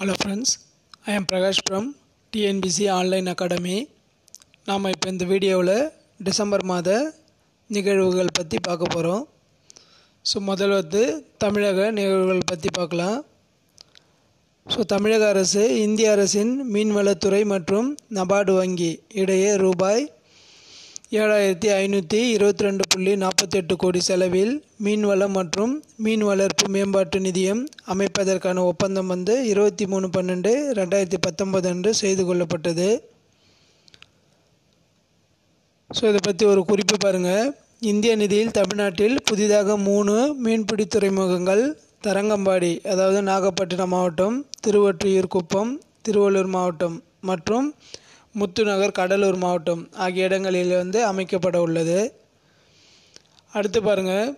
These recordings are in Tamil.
Hello friends I am Prakash from TNPSC online academy நாம் இப்போ இந்த வீடியோவில் டிசம்பர் மாத நிகழ்வுகள் பற்றி பார்க்க போகிறோம் ஸோ முதல்ல வந்து தமிழக நிகழ்வுகள் பற்றி பார்க்கலாம். ஸோ தமிழக அரசு இந்திய அரசின் மீன்வளத்துறை மற்றும் நபார்டு வங்கி இடையே ரூபாய் ஏழாயிரத்தி ஐநூற்றி இருபத்தி ரெண்டு புள்ளி நாற்பத்தெட்டு கோடி செலவில் மீன்வளம் மற்றும் மீன் வளர்ப்பு மேம்பாட்டு நிதியம் அமைப்பதற்கான ஒப்பந்தம் வந்து இருபத்தி மூணு பன்னெண்டு ரெண்டாயிரத்தி பத்தொன்பது அன்று செய்து கொள்ளப்பட்டது. ஸோ இதை பற்றி ஒரு குறிப்பு பாருங்கள் இந்திய நிதியில் தமிழ்நாட்டில் புதிதாக மூணு மீன்பிடி துறைமுகங்கள் தரங்கம்பாடி அதாவது நாகப்பட்டினம் மாவட்டம் திருவொற்றியூர் குப்பம் திருவள்ளூர் மாவட்டம் மற்றும் முத்துநகர் கடலூர் மாவட்டம் ஆகிய இடங்களில் வந்து அமைக்கப்பட உள்ளது. அடுத்து பாருங்கள்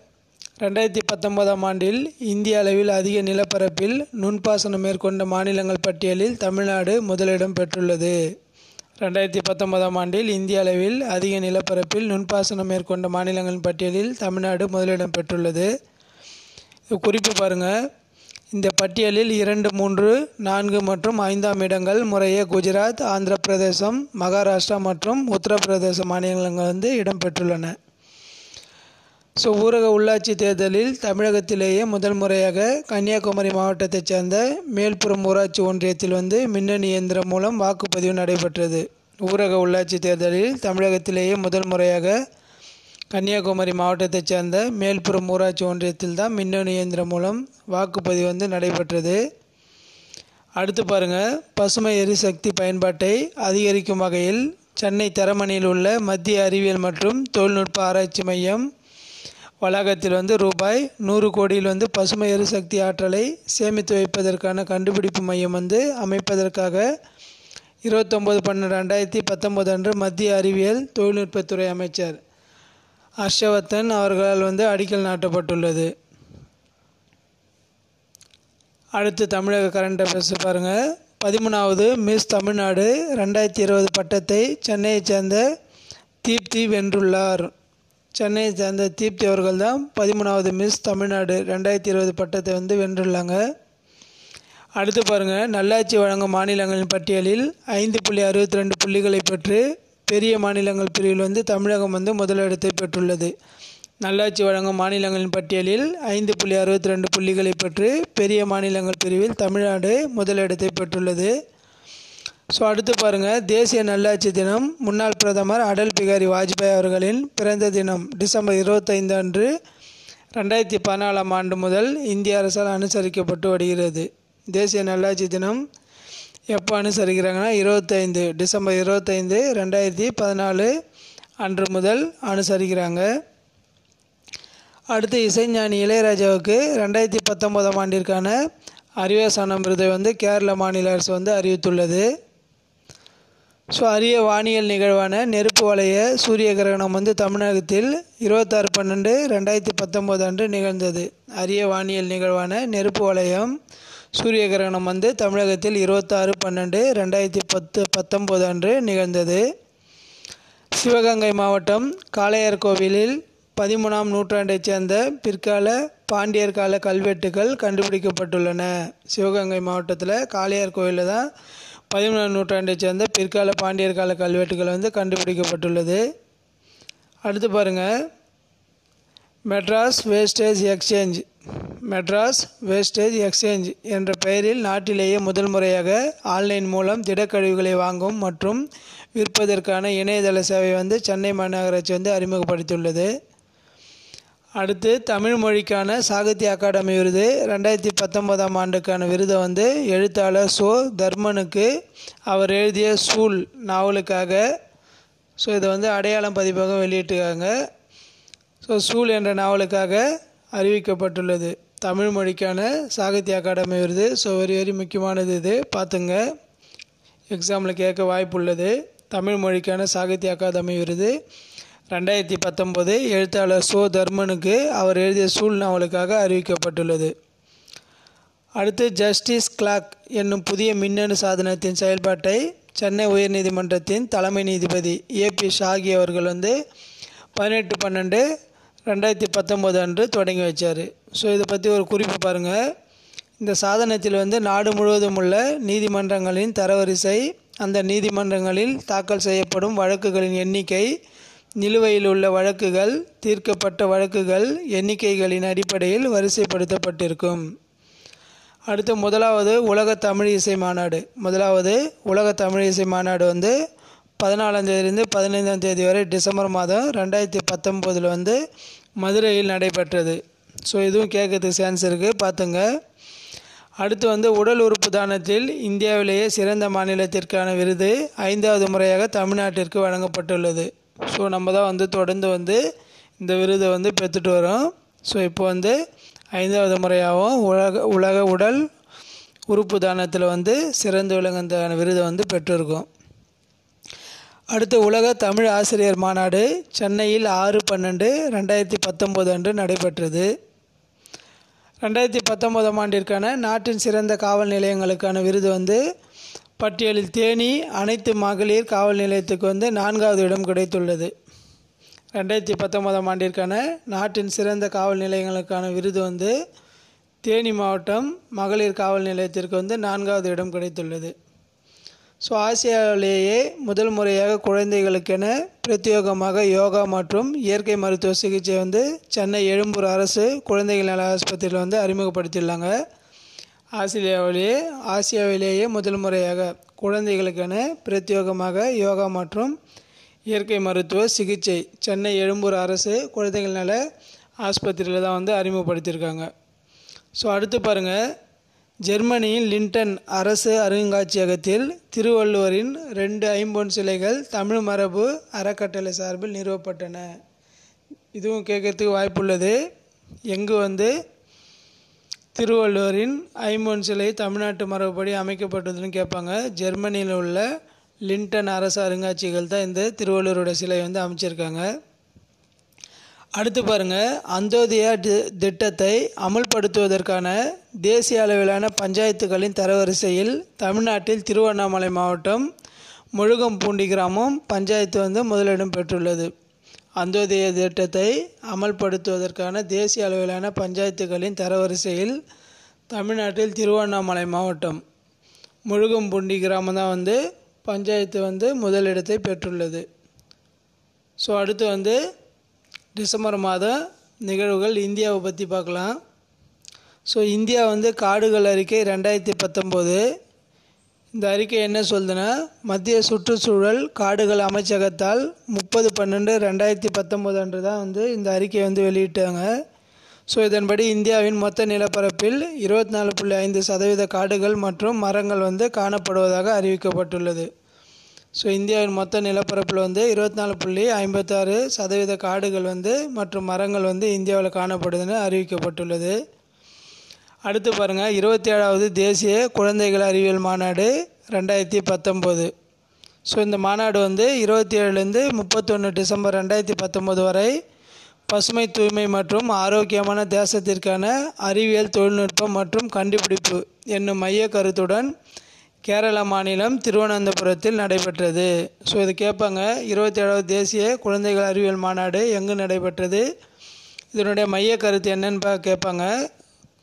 ரெண்டாயிரத்தி பத்தொன்பதாம் ஆண்டில் இந்திய அளவில் அதிக நிலப்பரப்பில் நுண்பாசனம் மேற்கொண்ட மாநிலங்கள் பட்டியலில் தமிழ்நாடு முதலிடம் பெற்றுள்ளது. ரெண்டாயிரத்தி பத்தொன்பதாம் ஆண்டில் இந்திய அளவில் அதிக நிலப்பரப்பில் நுண்பாசனம் மேற்கொண்ட மாநிலங்களின் பட்டியலில் தமிழ்நாடு முதலிடம் பெற்றுள்ளது. குறிப்பு பாருங்கள் இந்த பட்டியலில் இரண்டு மூன்று நான்கு மற்றும் ஐந்தாம் இடங்கள் முறையே குஜராத் ஆந்திர பிரதேசம் மகாராஷ்டிரா மற்றும் உத்தரப்பிரதேச மாநிலங்கள் வந்து இடம்பெற்றுள்ளன. ஸோ ஊரக உள்ளாட்சி தேர்தலில் தமிழகத்திலேயே முதல் முறையாக கன்னியாகுமரி மாவட்டத்தைச் சேர்ந்த மேல்புறம் ஊராட்சி ஒன்றியத்தில் வந்து மின்னணு இயந்திரம் மூலம் வாக்குப்பதிவு நடைபெற்றது. ஊரக உள்ளாட்சி தேர்தலில் தமிழகத்திலேயே முதல் முறையாக கன்னியாகுமரி மாவட்டத்தைச் சேர்ந்த மேல்புறம் ஊராட்சி ஒன்றியத்தில் தான் மின்னணு இயந்திரம் மூலம் வாக்குப்பதிவு வந்து நடைபெற்றது. அடுத்து பாருங்கள் பசுமை எரிசக்தி பயன்பாட்டை அதிகரிக்கும் வகையில் சென்னை தரமணியில் உள்ள மத்திய அறிவியல் மற்றும் தொழில்நுட்ப ஆராய்ச்சி மையம் வளாகத்தில் வந்து ரூபாய் நூறு கோடியில் வந்து பசுமை எரிசக்தி ஆற்றலை சேமித்து வைப்பதற்கான கண்டுபிடிப்பு மையம் வந்து அமைப்பதற்காக இருபத்தொம்போது பன்னெண்டு ரெண்டாயிரத்தி பத்தொம்போது அன்று மத்திய அறிவியல் தொழில்நுட்பத்துறை அமைச்சர் ஹர்ஷவர்தன் அவர்களால் வந்து அடிக்கல் நாட்டப்பட்டுள்ளது. அடுத்து தமிழக கரண்ட் அஃபேர்ஸ் பாருங்கள் பதிமூணாவது மிஸ் தமிழ்நாடு ரெண்டாயிரத்தி இருபது பட்டத்தை சென்னையைச் சேர்ந்த தீப்தி வென்றுள்ளார். சென்னையை சேர்ந்த தீப்தி அவர்கள் தான் பதிமூணாவது மிஸ் தமிழ்நாடு ரெண்டாயிரத்தி இருபது பட்டத்தை வந்து வென்றுள்ளாங்க. அடுத்து பாருங்கள் நல்லாட்சி வழங்கும் மாநிலங்களின் பட்டியலில் ஐந்து புள்ளி அறுபத்தி ரெண்டு புள்ளிகளை பெற்று பெரிய மாநிலங்கள் பிரிவில் வந்து தமிழகம் வந்து முதலிடத்தை பெற்றுள்ளது. நல்லாட்சி வழங்கும் மாநிலங்களின் பட்டியலில் ஐந்து புள்ளி அறுபத்தி ரெண்டு புள்ளிகளை பெற்று பெரிய மாநிலங்கள் பிரிவில் தமிழ்நாடு முதலிடத்தை பெற்றுள்ளது. ஸோ அடுத்து பாருங்கள் தேசிய நல்லாட்சி தினம் முன்னாள் பிரதமர் அடல் பிகாரி வாஜ்பாய் அவர்களின் பிறந்த தினம் டிசம்பர் இருபத்தைந்து அன்று ரெண்டாயிரத்தி பதினாலாம் ஆண்டு முதல் இந்திய அரசால் அனுசரிக்கப்பட்டு வருகிறது. தேசிய நல்லாட்சி தினம் எப்போ அனுசரிக்கிறாங்கன்னா இருபத்தைந்து டிசம்பர் இருபத்தைந்து ரெண்டாயிரத்தி பதினாலு அன்று முதல் அனுசரிக்கிறாங்க. அடுத்து இசைஞானி இளையராஜாவுக்கு ரெண்டாயிரத்தி பத்தொம்போதாம் ஆண்டிற்கான அறிவாசானம் விருதை வந்து கேரள மாநில அரசு வந்து அறிவித்துள்ளது. ஸோ அரிய வானியல் நிகழ்வான நெருப்பு வளைய சூரிய கிரகணம் வந்து தமிழகத்தில் இருபத்தாறு பன்னெண்டு ரெண்டாயிரத்தி பத்தொம்போது அன்று நிகழ்ந்தது. அரிய வானியல் நிகழ்வான நெருப்பு வளையம் சூரிய கிரகணம் வந்து தமிழகத்தில் இருபத்தாறு பன்னெண்டு ரெண்டாயிரத்தி பத்து பத்தொம்போது அன்று நிகழ்ந்தது. சிவகங்கை மாவட்டம் காளையார் கோவிலில் பதிமூணாம் நூற்றாண்டைச் சேர்ந்த பிற்கால பாண்டியர் கால கல்வெட்டுகள் கண்டுபிடிக்கப்பட்டுள்ளன. சிவகங்கை மாவட்டத்தில் காளையார் கோவிலில் தான் பதிமூணாம் நூற்றாண்டைச் சேர்ந்த பிற்கால பாண்டியர் கால கல்வெட்டுகள் வந்து கண்டுபிடிக்கப்பட்டுள்ளது. அடுத்து பாருங்கள் Madras wastage exchange Madras wastage exchange என்ற பெயரில் நாட்டிலேயே முதல் முறையாக ஆன்லைன் மூலம் திடக்கழிவுகளை வாங்கும் மற்றும் விற்பதற்கான இணையதள சேவை வந்து சென்னை மாநகராட்சி வந்து அறிமுகப்படுத்தியுள்ளது. அடுத்து தமிழ் மொழிக்கான சாகித்ய அகாடமி விருது ரெண்டாயிரத்தி பத்தொன்பதாம் ஆண்டுக்கான விருதை வந்து எழுத்தாளர் சோ தர்மனுக்கு அவர் எழுதிய சூல் நாவலுக்காக. ஸோ இதை வந்து அடையாளம் பதிப்பாக வெளியிட்டிருக்காங்க. ஸோ சூல் என்ற நாவலுக்காக அறிவிக்கப்பட்டுள்ளது. தமிழ் மொழிக்கான சாகித்ய அகாடமி விருது ஸோ வெரி வெரி முக்கியமானது இது. பார்த்துங்க. எக்ஸாமில் கேட்க வாய்ப்புள்ளது. தமிழ் மொழிக்கான சாகித்ய அகாதமி விருது. ரெண்டாயிரத்தி பத்தொம்போது எழுத்தாளர் சோ. தர்மனுக்கு அவர் எழுதிய சூழ்நாவலுக்காக அறிவிக்கப்பட்டுள்ளது. அடுத்து ஜஸ்டிஸ் கிளாக் என்னும் புதிய மின்னணு சாதனத்தின் செயல்பாட்டை சென்னை உயர்நீதிமன்றத்தின் தலைமை நீதிபதி ஏபி ஷாகி அவர்கள் வந்து பதினெட்டு பன்னெண்டு ரெண்டாயிரத்தி பத்தொம்போது அன்று தொடங்கி வச்சார். ஸோ இதை பற்றி ஒரு குறிப்பு பாருங்கள் இந்த சாதனத்தில் வந்து நாடு முழுவதும் உள்ள நீதிமன்றங்களின் தரவரிசை அந்த நீதிமன்றங்களில் தாக்கல் செய்யப்படும் வழக்குகளின் எண்ணிக்கை நிலுவையில் உள்ள வழக்குகள் தீர்க்கப்பட்ட வழக்குகள் எண்ணிக்கைகளின் அடிப்படையில் வரிசைப்படுத்தப்பட்டிருக்கும். அடுத்து முதலாவது உலக தமிழ் இசை மாநாடு. முதலாவது உலக தமிழ் இசை மாநாடு வந்து பதினாலாம் தேதியிலிருந்து பதினைந்தாம் தேதி வரை டிசம்பர் மாதம் ரெண்டாயிரத்தி பத்தொம்போதில் வந்து மதுரையில் நடைபெற்றது. ஸோ இதுவும் கேட்கறதுக்கு சான்ஸ் இருக்குது பார்த்துங்க அடுத்து வந்து உடல் உறுப்பு தானத்தில் இந்தியாவிலேயே சிறந்த மாநிலத்திற்கான விருது ஐந்தாவது முறையாக தமிழ்நாட்டிற்கு வழங்கப்பட்டுள்ளது. ஸோ நம்ம தான் வந்து தொடர்ந்து வந்து இந்த விருதை வந்து பெற்றுட்டு வரோம். ஸோ இப்போ வந்து ஐந்தாவது முறையாகவும் உலக உலக உடல் உறுப்பு தானத்தில் வந்து சிறந்து விளங்குறதுக்கான விருதை வந்து பெற்றிருக்கோம். அடுத்த உலக தமிழ் ஆசிரியர் மாநாடு சென்னையில் ஆறு பன்னெண்டு ரெண்டாயிரத்தி பத்தொம்போது அன்று நடைபெற்றது. ரெண்டாயிரத்தி பத்தொம்போதாம் ஆண்டிற்கான நாட்டின் சிறந்த காவல் நிலையங்களுக்கான விருது வந்து பட்டியலில் தேனி அனைத்து மகளிர் காவல் நிலையத்துக்கு வந்து நான்காவது இடம் கிடைத்துள்ளது. ரெண்டாயிரத்தி பத்தொம்போதாம் ஆண்டிற்கான நாட்டின் சிறந்த காவல் நிலையங்களுக்கான விருது வந்து தேனி மாவட்டம் மகளிர் காவல் நிலையத்திற்கு வந்து நான்காவது இடம் கிடைத்துள்ளது. ஸோ ஆசியாவிலேயே முதல் முறையாக குழந்தைகளுக்கென பிரத்யேகமாக யோகா மற்றும் இயற்கை மருத்துவ சிகிச்சை வந்து சென்னை எழும்பூர் அரசு குழந்தைகள் நல ஆஸ்பத்திரியில் வந்து அறிமுகப்படுத்தியுள்ளாங்க ஆசிரியாவிலேயே ஆசியாவிலேயே முதல் முறையாக குழந்தைகளுக்கென பிரத்யேகமாக யோகா மற்றும் இயற்கை மருத்துவ சிகிச்சை சென்னை எழும்பூர் அரசு குழந்தைகள் நல ஆஸ்பத்திரியில் தான் வந்து அறிமுகப்படுத்தியிருக்காங்க. ஸோ அடுத்து பாருங்கள் ஜெர்மனியின் லிண்டன் அரசு அருங்காட்சியகத்தில் திருவள்ளுவரின் ரெண்டு ஐம்பொன் சிலைகள் தமிழ் மரபு அறக்கட்டளை சார்பில் நிறுவப்பட்டன. இதுவும் கேட்கறதுக்கு வாய்ப்புள்ளது. எங்கு வந்து திருவள்ளுவரின் ஐம்பொன் சிலை தமிழ்நாட்டு மரபுப்படி அமைக்கப்பட்டதுன்னு கேட்பாங்க. ஜெர்மனியில் உள்ள லிண்டன் அரசு அருங்காட்சியகத்தில் தான் இந்த திருவள்ளுவரோட சிலை வந்து அமைச்சிருக்காங்க. அடுத்து பாருங்கள் அந்தோதயா தி- திட்டத்தை அமல்படுத்துவதற்கான தேசிய அளவிலான பஞ்சாயத்துகளின் தரவரிசையில் தமிழ்நாட்டில் திருவண்ணாமலை மாவட்டம் முழுகம்பூண்டி கிராமம் பஞ்சாயத்து வந்து முதலிடம் பெற்றுள்ளது. அந்தோதய திட்டத்தை அமல்படுத்துவதற்கான தேசிய அளவிலான பஞ்சாயத்துகளின் தரவரிசையில் தமிழ்நாட்டில் திருவண்ணாமலை மாவட்டம் முழுகம்பூண்டி கிராமம் தான் வந்து பஞ்சாயத்து வந்து முதலிடத்தை பெற்றுள்ளது. ஸோ அடுத்து வந்து டிசம்பர் மாதம் நிகழ்வுகள் இந்தியாவை பற்றி பார்க்கலாம். ஸோ இந்தியா வந்து காடுகள் அறிக்கை ரெண்டாயிரத்தி பத்தொம்போது. இந்த அறிக்கை என்ன சொல்லுதுன்னா மத்திய சுற்றுச்சூழல் காடுகள் அமைச்சகத்தால் முப்பது பன்னெண்டு ரெண்டாயிரத்தி பத்தொம்போது அன்று தான் வந்து இந்த அறிக்கையை வந்து வெளியிட்டாங்க. ஸோ இதன்படி இந்தியாவின் மொத்த நிலப்பரப்பில் இருபத்தி நாலு புள்ளி ஐந்து சதவீத காடுகள் மற்றும் மரங்கள் வந்து காணப்படுவதாக அறிவிக்கப்பட்டுள்ளது. ஸோ இந்தியாவின் மொத்த நிலப்பரப்பில் வந்து இருபத்தி நாலு புள்ளி ஐம்பத்தாறு சதவீத காடுகள் வந்து மற்றும் மரங்கள் வந்து இந்தியாவில் காணப்படுதுன்னு அறிவிக்கப்பட்டுள்ளது. அடுத்து பாருங்கள் இருபத்தி ஏழாவது தேசிய குழந்தைகள் அறிவியல் மாநாடு ரெண்டாயிரத்தி பத்தொம்போது. ஸோ இந்த மாநாடு வந்து இருபத்தி ஏழுலேருந்து முப்பத்தொன்று டிசம்பர் ரெண்டாயிரத்தி பத்தொம்போது வரை பசுமை தூய்மை மற்றும் ஆரோக்கியமான தேசத்திற்கான அறிவியல் தொழில்நுட்பம் மற்றும் கண்டுபிடிப்பு என்னும் மைய கருத்துடன் கேரள மாநிலம் திருவனந்தபுரத்தில் நடைபெற்றது. ஸோ இது கேட்பாங்க. இருபத்தி ஏழாவது தேசிய குழந்தைகள் அறிவியல் மாநாடு எங்கு நடைபெற்றது? இதனுடைய மைய கருத்து என்னன்னு பா கேட்பாங்க.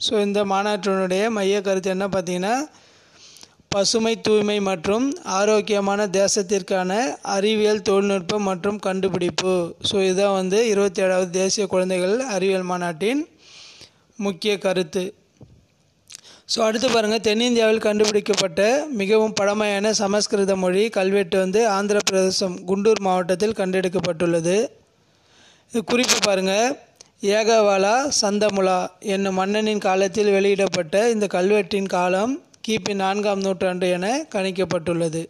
ஸோ இந்த மாநாட்டினுடைய மைய கருத்து என்ன பார்த்தீங்கன்னா பசுமை தூய்மை மற்றும் ஆரோக்கியமான தேசத்திற்கான அறிவியல் தொழில்நுட்பம் மற்றும் கண்டுபிடிப்பு. ஸோ இதுதான் வந்து இருபத்தி ஏழாவது தேசிய குழந்தைகள் அறிவியல் மாநாட்டின் முக்கிய கருத்து. ஸோ அடுத்து பாருங்கள் தென்னிந்தியாவில் கண்டுபிடிக்கப்பட்ட மிகவும் பழமையான சமஸ்கிருத மொழி கல்வெட்டு வந்து ஆந்திர பிரதேசம் குண்டூர் மாவட்டத்தில் கண்டெடுக்கப்பட்டுள்ளது. இது குறிப்பு பாருங்கள் ஏகவாலா சந்தமுலா என்னும் மன்னனின் காலத்தில் வெளியிடப்பட்ட இந்த கல்வெட்டின் காலம் கிபி நான்காம் நூற்றாண்டு என கணிக்கப்பட்டுள்ளது.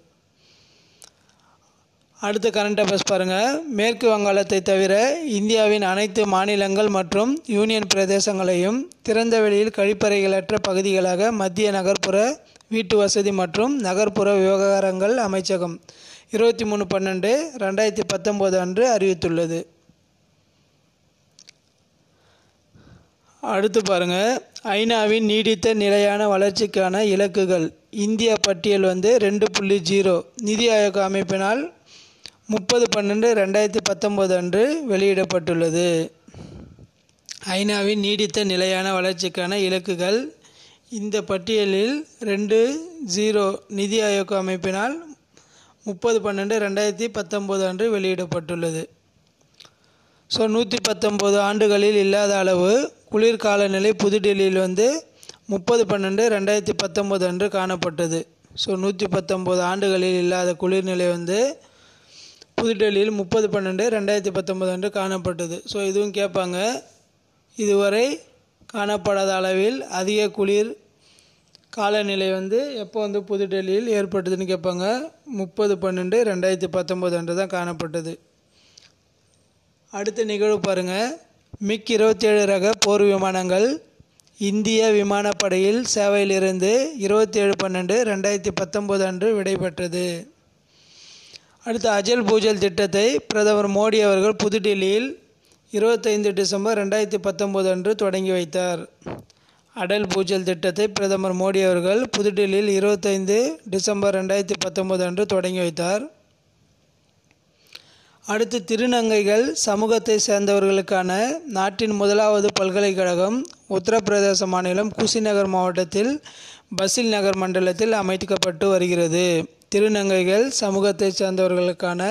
அடுத்த கரண்ட் அஃபேர்ஸ் பாருங்கள் மேற்கு வங்காளத்தை தவிர இந்தியாவின் அனைத்து மாநிலங்கள் மற்றும் யூனியன் பிரதேசங்களையும் திறந்த வெளியில் கழிப்பறைகளற்ற பகுதிகளாக மத்திய நகர்ப்புற வீட்டு வசதி மற்றும் நகர்ப்புற விவகாரங்கள் அமைச்சகம் இருபத்தி மூணு பன்னெண்டு ரெண்டாயிரத்தி பத்தொம்போது அன்று அறிவித்துள்ளது. அடுத்து பாருங்க. ஐநாவின் நீடித்த நிலையான வளர்ச்சிக்கான இலக்குகள். இந்தியா பட்டியல் வந்து ரெண்டு புள்ளி ஜீரோ. நிதி ஆயோக அமைப்பினால் முப்பது பன்னெண்டு ரெண்டாயிரத்தி பத்தொம்போது அன்று வெளியிடப்பட்டுள்ளது. ஐநாவின் நீடித்த நிலையான வளர்ச்சிக்கான இலக்குகள் இந்த பட்டியலில் ரெண்டு ஜீரோ நிதி ஆயோக் அமைப்பினால் முப்பது பன்னெண்டு ரெண்டாயிரத்தி பத்தொம்போது அன்று வெளியிடப்பட்டுள்ளது. ஸோ நூற்றி பத்தொம்போது ஆண்டுகளில் இல்லாத அளவு குளிர்கால நிலை புதுடெல்லியில் வந்து முப்பது பன்னெண்டு ரெண்டாயிரத்தி பத்தொம்போது அன்று காணப்பட்டது. ஸோ நூற்றி பத்தொம்போது ஆண்டுகளில் இல்லாத குளிர்நிலை வந்து புதுடெல்லியில் முப்பது பன்னெண்டு ரெண்டாயிரத்தி பத்தொம்போது அன்று காணப்பட்டது. ஸோ இதுவும் கேட்பாங்க. இதுவரை காணப்படாத அளவில் அதிக குளிர் காலநிலை வந்து எப்போ வந்து புதுடெல்லியில் ஏற்பட்டதுன்னு கேட்பாங்க. முப்பது பன்னெண்டு ரெண்டாயிரத்தி பத்தொம்போது அன்று தான் காணப்பட்டது. அடுத்த நிகழ்வு பாருங்கள் மிக் இருபத்தேழு ரக போர் விமானங்கள் இந்திய விமானப்படையில் சேவையிலிருந்து இருபத்தேழு பன்னெண்டு ரெண்டாயிரத்தி பத்தொம்போது அன்று விடைபெற்றது. அடுத்து அஜல் பூஜல் திட்டத்தை பிரதமர் மோடி அவர்கள் புதுடெல்லியில் இருபத்தைந்து டிசம்பர் ரெண்டாயிரத்தி பத்தொம்போது அன்று தொடங்கி வைத்தார். அடல் பூஜல் திட்டத்தை பிரதமர் மோடி அவர்கள் புதுடெல்லியில் இருபத்தைந்து டிசம்பர் ரெண்டாயிரத்தி பத்தொம்போது அன்று தொடங்கி வைத்தார். அடுத்து திருநங்கைகள் சமூகத்தை சேர்ந்தவர்களுக்கான நாட்டின் முதலாவது பல்கலைக்கழகம் உத்தரப்பிரதேச மாநிலம் குஷிநகர் மாவட்டத்தில் பசில் நகர் மண்டலத்தில் அமைக்கப்பட்டு வருகிறது. திருநங்கைகள் சமூகத்தைச் சேர்ந்தவர்களுக்கான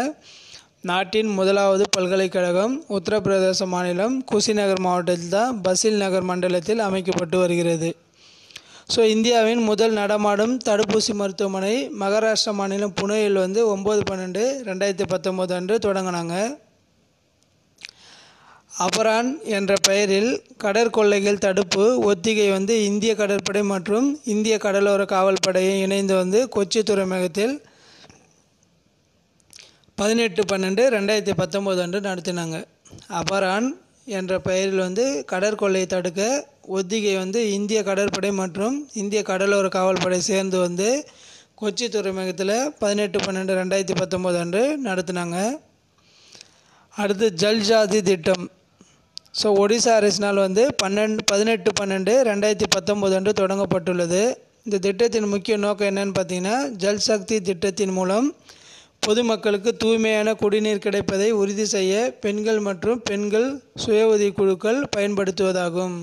நாட்டின் முதலாவது பல்கலைக்கழகம் உத்தரப்பிரதேச மாநிலம் குஷிநகர் மாவட்டத்தில் தான் பசில் நகர் மண்டலத்தில் அமைக்கப்பட்டு வருகிறது. ஸோ இந்தியாவின் முதல் நடமாடும் தடுப்பூசி மருத்துவமனை மகாராஷ்டிரா மாநிலம் புனேயில் வந்து ஒம்பது பன்னெண்டு ரெண்டாயிரத்தி பத்தொம்போது அன்று தொடங்கினாங்க. அபரான் என்ற பெயரில் கடற்கொள்ளைகள் தடுப்பு ஒத்திகை வந்து இந்திய கடற்படை மற்றும் இந்திய கடலோர காவல்படையை இணைந்து வந்து கொச்சி துறைமுகத்தில் பதினெட்டு பன்னெண்டு ரெண்டாயிரத்தி பத்தொம்போது அன்று நடத்தினாங்க. அபரான் என்ற பெயரில் வந்து கடற்கொள்ளையை தடுக்க ஒத்திகை வந்து இந்திய கடற்படை மற்றும் இந்திய கடலோர காவல்படை சேர்ந்து வந்து கொச்சி துறைமுகத்தில் பதினெட்டு பன்னெண்டு ரெண்டாயிரத்தி பத்தொம்போது அன்று நடத்தினாங்க. அடுத்து ஜல்ஜாதி திட்டம். ஸோ ஒடிசா அரசினால் வந்து பன்னெண்டு பதினெட்டு பன்னெண்டு ரெண்டாயிரத்தி பத்தொம்போது அன்று தொடங்கப்பட்டுள்ளது. இந்த திட்டத்தின் முக்கிய நோக்கம் என்னன்னு பார்த்தீங்கன்னா ஜல்சக்தி திட்டத்தின் மூலம் பொதுமக்களுக்கு தூய்மையான குடிநீர் கிடைப்பதை உறுதி செய்ய பெண்கள் மற்றும் பெண்கள் சுய உதவி குழுக்கள் பயன்படுத்துவதாகும்.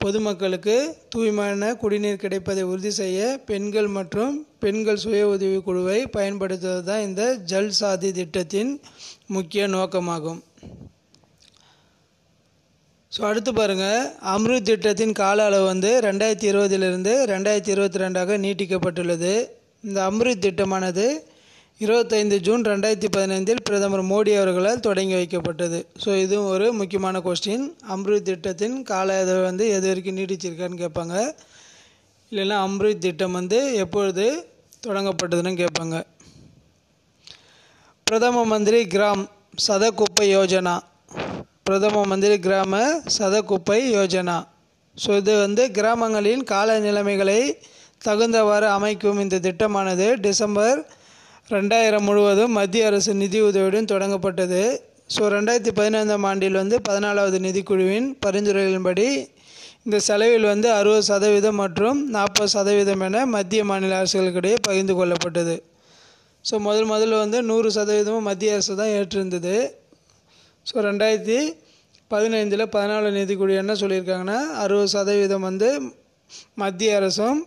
பொதுமக்களுக்கு தூய்மையான குடிநீர் கிடைப்பதை உறுதி செய்ய பெண்கள் மற்றும் பெண்கள் சுய உதவி குழுவை பயன்படுத்துவது தான் இந்த ஜல் சாதி திட்டத்தின் முக்கிய நோக்கமாகும். ஸோ அடுத்து பாருங்கள் அம்ருத் திட்டத்தின் கால அளவு வந்து ரெண்டாயிரத்தி இருபதிலிருந்து ரெண்டாயிரத்தி இருபத்தி ரெண்டாக நீட்டிக்கப்பட்டுள்ளது. இந்த அம்ருத் திட்டமானது இருபத்தைந்து ஜூன் ரெண்டாயிரத்தி பதினைந்தில் பிரதமர் மோடி அவர்களால் தொடங்கி வைக்கப்பட்டது. ஸோ இதுவும் ஒரு முக்கியமான கொஸ்டின் அம்ருத் திட்டத்தின் கால அளவு வந்து எது வரைக்கும் நீட்டிச்சிருக்கான்னு கேட்பாங்க. இல்லைன்னா அம்ருத் திட்டம் வந்து எப்பொழுது தொடங்கப்பட்டதுன்னு கேட்பாங்க. பிரதம மந்திரி கிராம் சதகுப்பை யோஜனா. பிரதம மந்திரி கிராம சதகுப்பை யோஜனா. ஸோ இது வந்து கிராமங்களின் கால நிலைமைகளை தகுந்தவாறு அமைக்கும் இந்த திட்டமானது டிசம்பர் ரெண்டாயிரம் முழுவதும் மத்திய அரசு நிதி உதவியுடன் தொடங்கப்பட்டது. ஸோ ரெண்டாயிரத்தி பதினைந்தாம் ஆண்டில் வந்து பதினாலாவது நிதிக்குழுவின் பரிந்துரைகளின்படி இந்த செலவில் வந்து அறுபது சதவீதம் மற்றும் நாற்பது சதவீதம் என மத்திய மாநில அரசுகளுக்கிடையே பகிர்ந்து கொள்ளப்பட்டது. ஸோ முதல் முதல்ல வந்து நூறு சதவீதமும் மத்திய அரசு தான் ஏற்றிருந்தது. ஸோ ரெண்டாயிரத்தி பதினைந்தில் பதினாலு நிதிக்குழு என்ன சொல்லியிருக்காங்கன்னா அறுபது சதவீதம் வந்து மத்திய அரசும்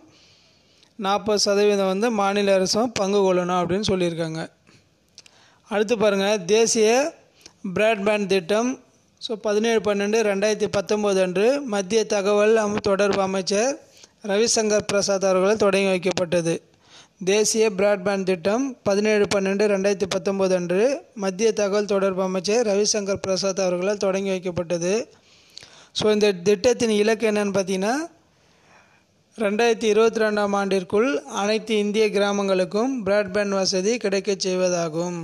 நாற்பது சதவீதம் வந்து மாநில அரசும் பங்கு கொள்ளணும் அப்படின்னு சொல்லியிருக்காங்க. அடுத்து பாருங்கள் தேசிய பிராட்பேண்ட் திட்டம். ஸோ பதினேழு பன்னெண்டு ரெண்டாயிரத்தி பத்தொம்போது அன்று மத்திய தகவல் அம் தொடர்பு அமைச்சர் ரவிசங்கர் பிரசாத் அவர்களால் தொடங்கி வைக்கப்பட்டது. தேசிய பிராட்பேண்ட் திட்டம் பதினேழு பன்னெண்டு ரெண்டாயிரத்தி பத்தொம்போது அன்று மத்திய தகவல் தொடர்பு அமைச்சர் ரவிசங்கர் பிரசாத் அவர்களால் தொடங்கி வைக்கப்பட்டது. ஸோ இந்த திட்டத்தின் இலக்கு என்னென்னு பார்த்தீங்கன்னா ரெண்டாயிரத்தி இருபத்தி ரெண்டாம் ஆண்டிற்குள் அனைத்து இந்திய கிராமங்களுக்கும் பிராட்பேண்ட் வசதி கிடைக்கச் செய்வதாகும்.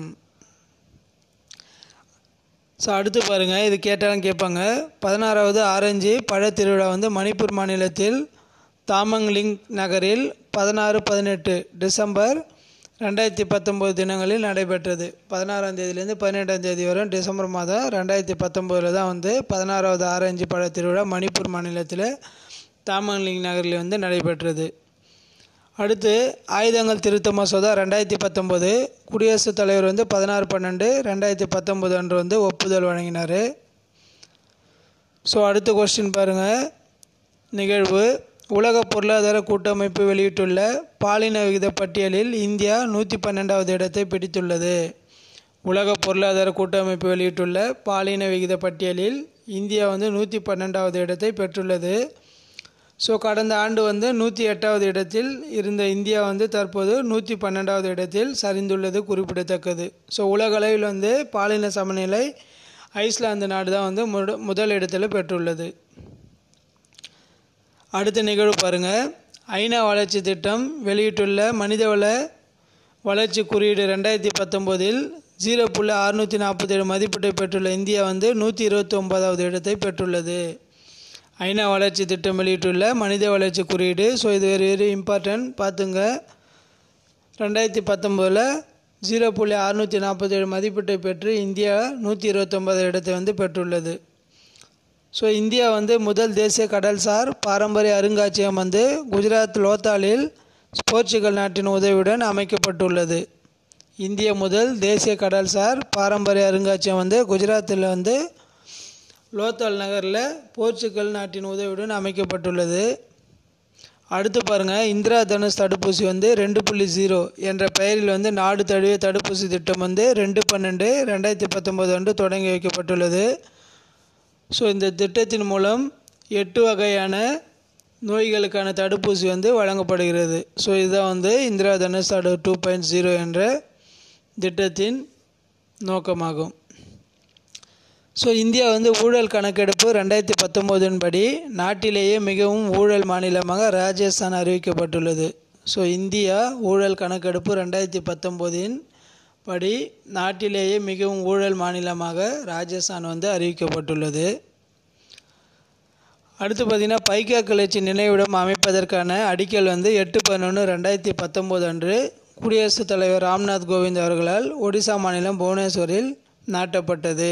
ஸோ அடுத்து பாருங்கள் இது கேட்டாலும் கேட்பாங்க. பதினாறாவது ஆரஞ்சு பழத்திருவிழா வந்து மணிப்பூர் மாநிலத்தில் தாமங்லிங் நகரில் பதினாறு பதினெட்டு டிசம்பர் ரெண்டாயிரத்தி பத்தொம்போது தினங்களில் நடைபெற்றது. பதினாறாம் தேதியிலேருந்து பதினெட்டாம் தேதி வரை டிசம்பர் மாதம் ரெண்டாயிரத்தி பத்தொம்போதில் தான் வந்து பதினாறாவது ஆரஞ்சு பழ திருவிழா மணிப்பூர் மாநிலத்தில் தாமங்லிங் நகரில் வந்து நடைபெற்றது. அடுத்து ஆயுதங்கள் திருத்த மசோதா ரெண்டாயிரத்தி பத்தொம்போது குடியரசுத் தலைவர் வந்து பதினாறு பன்னெண்டு ரெண்டாயிரத்தி பத்தொம்போது அன்று வந்து ஒப்புதல் வழங்கினார். ஸோ அடுத்த கொஸ்டின் பாருங்கள் நிகழ்வு உலக பொருளாதார கூட்டமைப்பு வெளியிட்டுள்ள பாலின விகித பட்டியலில் இந்தியா நூற்றி பன்னெண்டாவது இடத்தை பிடித்துள்ளது. உலக பொருளாதார கூட்டமைப்பு வெளியிட்டுள்ள பாலின விகித பட்டியலில் இந்தியா வந்து நூற்றி பன்னெண்டாவது இடத்தை பெற்றுள்ளது. ஸோ கடந்த ஆண்டு வந்து நூற்றி எட்டாவது இடத்தில் இருந்த இந்தியா வந்து தற்போது நூற்றி பன்னெண்டாவது இடத்தில் சரிந்துள்ளது குறிப்பிடத்தக்கது. ஸோ உலக அளவில் வந்து பாலின சமநிலை ஐஸ்லாந்து நாடு தான் வந்து முட முதல் இடத்தில் பெற்றுள்ளது. அடுத்த நிகழ்வு பாருங்கள் ஐநா வளர்ச்சி திட்டம் வெளியிட்டுள்ள மனிதவள வளர்ச்சி குறியீடு ரெண்டாயிரத்தி பத்தொம்போதில் ஜீரோ புள்ளி அறுநூற்றி நாற்பத்தேழு மதிப்பீட்டை பெற்றுள்ள இந்தியா வந்து நூற்றி இருபத்தி ஒன்பதாவது இடத்தை பெற்றுள்ளது. ஐநா வளர்ச்சி திட்டம் வெளியிட்டுள்ள மனித வளர்ச்சி குறியீடு ஸோ இது வெரி வெரி இம்பார்ட்டன்ட் பார்த்துங்க. ரெண்டாயிரத்தி பத்தொம்போதில் ஜீரோ புள்ளி அறுநூற்றி நாற்பத்தேழு மதிப்பீட்டை பெற்று இந்தியா நூற்றி இருபத்தொம்பது இடத்தை வந்து பெற்றுள்ளது. ஸோ இந்தியா வந்து முதல் தேசிய கடல்சார் பாரம்பரிய அருங்காட்சியகம் வந்து குஜராத் லோத்தாலில் போர்ச்சுகல் நாட்டின் உதவியுடன் அமைக்கப்பட்டுள்ளது. இந்திய முதல் தேசிய கடல்சார் பாரம்பரிய அருங்காட்சியகம் வந்து குஜராத்தில் வந்து லோத்தால் நகரில் போர்ச்சுகல் நாட்டின் உதவியுடன் அமைக்கப்பட்டுள்ளது. அடுத்து பாருங்கள் இந்திரா தனுஷ் தடுப்பூசி வந்து ரெண்டு புள்ளி ஜீரோ என்ற பெயரில் வந்து நாடு தழுவிய தடுப்பூசி திட்டம் வந்து ரெண்டு பன்னெண்டு ரெண்டாயிரத்தி பத்தொம்போது அன்று தொடங்கி வைக்கப்பட்டுள்ளது. ஸோ இந்த திட்டத்தின் மூலம் எட்டு வகையான நோய்களுக்கான தடுப்பூசி வந்து வழங்கப்படுகிறது. ஸோ இதுதான் வந்து இந்திரா தனுஷ் தடு டூ பாயிண்ட் ஜீரோ என்ற திட்டத்தின் நோக்கமாகும். ஸோ இந்தியா வந்து ஊழல் கணக்கெடுப்பு ரெண்டாயிரத்தி பத்தொம்போதின் படி நாட்டிலேயே மிகவும் ஊழல் மாநிலமாக ராஜஸ்தான் அறிவிக்கப்பட்டுள்ளது. ஸோ இந்தியா ஊழல் கணக்கெடுப்பு ரெண்டாயிரத்தி பத்தொம்போதின் படி நாட்டிலேயே மிகவும் ஊழல் மாநிலமாக ராஜஸ்தான் வந்து அறிவிக்கப்பட்டுள்ளது. அடுத்து பார்த்திங்கன்னா பைக்கா கிளர்ச்சி நினைவிடம் அமைப்பதற்கான அடிக்கல் வந்து எட்டு பதினொன்று ரெண்டாயிரத்தி பத்தொம்போது அன்று குடியரசுத் தலைவர் ராம்நாத் கோவிந்த் அவர்களால் ஒடிசா மாநிலம் புவனேஸ்வரில் நாட்டப்பட்டது.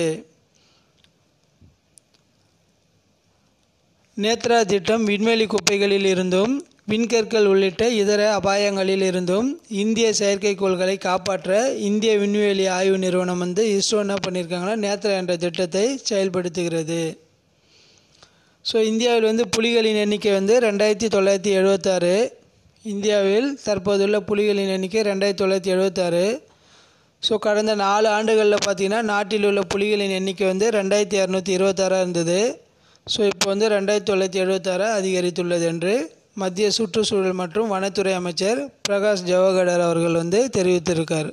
நேத்ரா திட்டம் விண்வெளி குப்பைகளில் இருந்தும் விண்கற்கள் உள்ளிட்ட இதர அபாயங்களில் இருந்தும் இந்திய செயற்கைக்கோள்களை காப்பாற்ற இந்திய விண்வெளி ஆய்வு நிறுவனம் வந்து இஸ்ரோ என்ன பண்ணியிருக்காங்கன்னா நேத்ரா என்ற திட்டத்தை செயல்படுத்துகிறது. ஸோ இந்தியாவில் வந்து புலிகளின் எண்ணிக்கை வந்து ரெண்டாயிரத்தி தொள்ளாயிரத்தி எழுபத்தாறு இந்தியாவில் தற்போதுள்ள புலிகளின் எண்ணிக்கை ரெண்டாயிரத்தி தொள்ளாயிரத்தி எழுபத்தாறு ஸோ கடந்த நாலு ஆண்டுகளில் பார்த்திங்கன்னா நாட்டில் உள்ள புலிகளின் எண்ணிக்கை வந்து ரெண்டாயிரத்தி இரநூத்தி இருபத்தாறாக இருந்தது. ஸோ இப்போ வந்து ரெண்டாயிரத்தி தொள்ளாயிரத்தி எழுபத்தாறாக அதிகரித்துள்ளது என்று மத்திய சுற்றுச்சூழல் மற்றும் வனத்துறை அமைச்சர் பிரகாஷ் ஜவஹர் அவர்கள் வந்து தெரிவித்திருக்கார்.